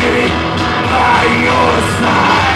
be by your side